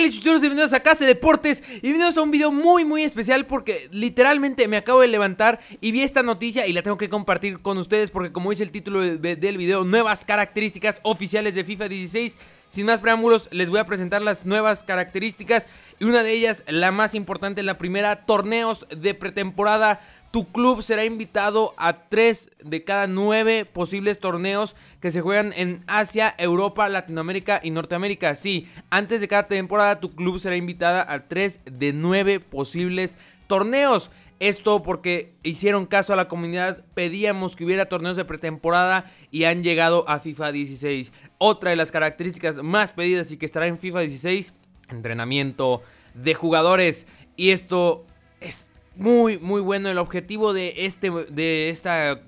Hola chuchuros, bienvenidos a Casa de Deportes. Y bienvenidos a un video muy muy especial porque literalmente me acabo de levantar y vi esta noticia y la tengo que compartir con ustedes porque como dice el título del video, nuevas características oficiales de FIFA 16 sin más preámbulos, les voy a presentar las nuevas características y una de ellas, la más importante, la primera, torneos de pretemporada tu club será invitado a tres de cada nueve posibles torneos que se juegan en Asia, Europa, Latinoamérica y Norteamérica. Sí, antes de cada temporada tu club será invitada a tres de nueve posibles torneos. Esto porque hicieron caso a la comunidad, pedíamos que hubiera torneos de pretemporada y han llegado a FIFA 16. Otra de las características más pedidas y que estará en FIFA 16, entrenamiento de jugadores. Y esto es muy, muy bueno. El objetivo de, este, de esta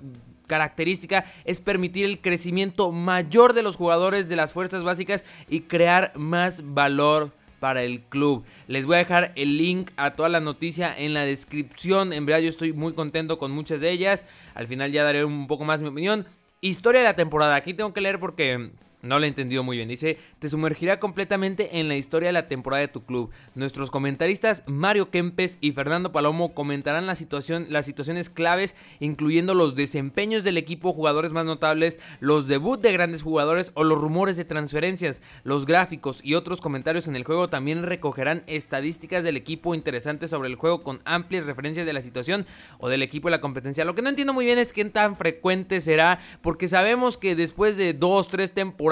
característica es permitir el crecimiento mayor de los jugadores de las fuerzas básicas y crear más valor para el club. Les voy a dejar el link a toda la noticia en la descripción. En verdad yo estoy muy contento con muchas de ellas. Al final ya daré un poco más mi opinión. Historia de la temporada. Aquí tengo que leer porque no lo he entendido muy bien. Dice, te sumergirá completamente en la historia de la temporada de tu club. Nuestros comentaristas Mario Kempes y Fernando Palomo comentarán la situación, las situaciones claves, incluyendo los desempeños del equipo, jugadores más notables, los debuts de grandes jugadores o los rumores de transferencias. Los gráficos y otros comentarios en el juego también recogerán estadísticas del equipo interesantes sobre el juego con amplias referencias de la situación o del equipo de la competencia. Lo que no entiendo muy bien es qué tan frecuente será, porque sabemos que después de dos, tres temporadas,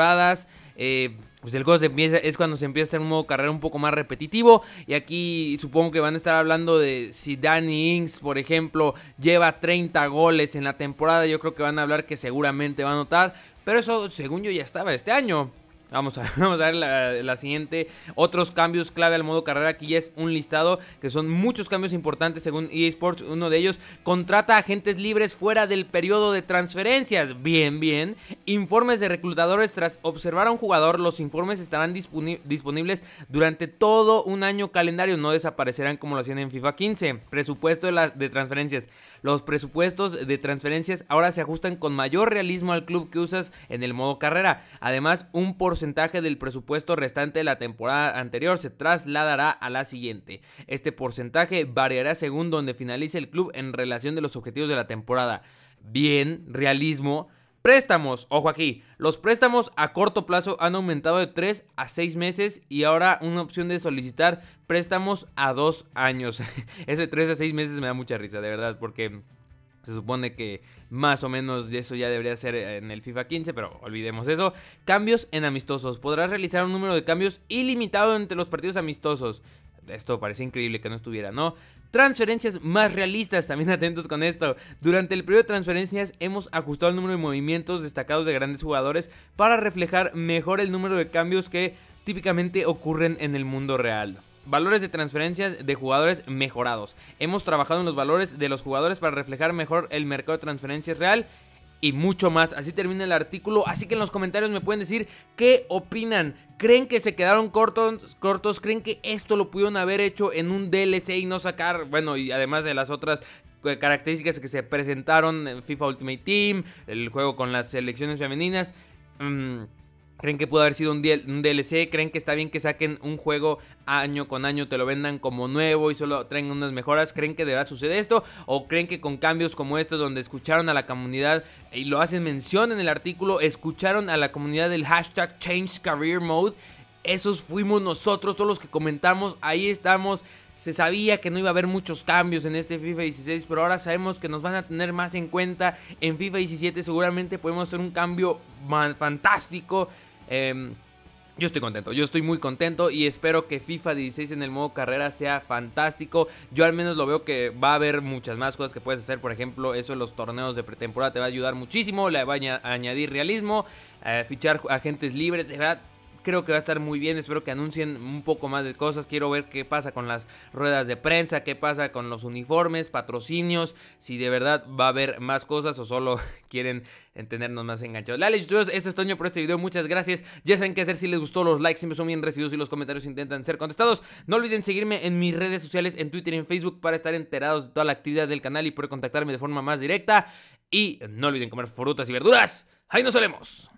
eh, pues el juego es cuando se empieza a hacer un modo carrera un poco más repetitivo. Y aquí supongo que van a estar hablando de si Danny Ings, por ejemplo, lleva 30 goles en la temporada. Yo creo que van a hablar que seguramente va a anotar. Pero eso, según yo, ya estaba este año. Vamos a, vamos a ver la, siguiente. Otros cambios clave al modo carrera. Aquí ya es un listado que son muchos cambios importantes según EA Sports. Uno de ellos contrata agentes libres fuera del periodo de transferencias. Bien, bien. Informes de reclutadores. Tras observar a un jugador, los informes estarán disponibles durante todo un año calendario. No desaparecerán como lo hacían en FIFA 15. Presupuesto de, de transferencias. Los presupuestos de transferencias ahora se ajustan con mayor realismo al club que usas en el modo carrera. Además, un porcentaje porcentaje del presupuesto restante de la temporada anterior se trasladará a la siguiente. Este porcentaje variará según donde finalice el club en relación de los objetivos de la temporada. Bien, realismo. Préstamos, ojo aquí, los préstamos a corto plazo han aumentado de 3 a 6 meses y ahora una opción de solicitar préstamos a 2 años. Ese de 3 a 6 meses me da mucha risa, de verdad, porque se supone que más o menos eso ya debería ser en el FIFA 15, pero olvidemos eso. Cambios en amistosos. Podrás realizar un número de cambios ilimitado entre los partidos amistosos. Esto parece increíble que no estuviera, ¿no? Transferencias más realistas, también atentos con esto. Durante el periodo de transferencias hemos ajustado el número de movimientos destacados de grandes jugadores para reflejar mejor el número de cambios que típicamente ocurren en el mundo real. Valores de transferencias de jugadores mejorados. Hemos trabajado en los valores de los jugadores para reflejar mejor el mercado de transferencias real y mucho más. Así termina el artículo. Así que en los comentarios me pueden decir qué opinan. ¿Creen que se quedaron cortos? cortos? ¿Creen que esto lo pudieron haber hecho en un DLC y no sacar? Bueno, y además de las otras características que se presentaron en FIFA Ultimate Team, el juego con las selecciones femeninas. Mmm ¿Creen que pudo haber sido un, DLC? ¿Creen que está bien que saquen un juego año con año, te lo vendan como nuevo y solo traen unas mejoras? ¿Creen que deberá suceder esto? ¿O creen que con cambios como estos, donde escucharon a la comunidad y lo hacen mención en el artículo, escucharon a la comunidad del hashtag Change Career Mode? Esos fuimos nosotros, todos los que comentamos, ahí estamos. Se sabía que no iba a haber muchos cambios en este FIFA 16, pero ahora sabemos que nos van a tener más en cuenta. En FIFA 17 seguramente podemos hacer un cambio fantástico Em, yo estoy contento, yo estoy muy contento y espero que FIFA 16 en el modo carrera sea fantástico. Yo al menos lo veo que va a haber muchas más cosas que puedes hacer. Por ejemplo, eso de los torneos de pretemporada te va a ayudar muchísimo. Le va a añadir realismo, eh, fichar agentes libres. De verdad, creo que va a estar muy bien. Espero que anuncien un poco más de cosas. Quiero ver qué pasa con las ruedas de prensa, qué pasa con los uniformes, patrocinios, si de verdad va a haber más cosas o solo quieren tenernos más enganchados. Dale, youtubers, esto es Toño por este video. Muchas gracias. Ya saben qué hacer si les gustó. Los likes siempre son bien recibidos y los comentarios intentan ser contestados. No olviden seguirme en mis redes sociales, en Twitter y en Facebook para estar enterados de toda la actividad del canal y poder contactarme de forma más directa. Y no olviden comer frutas y verduras. Ahí nos vemos.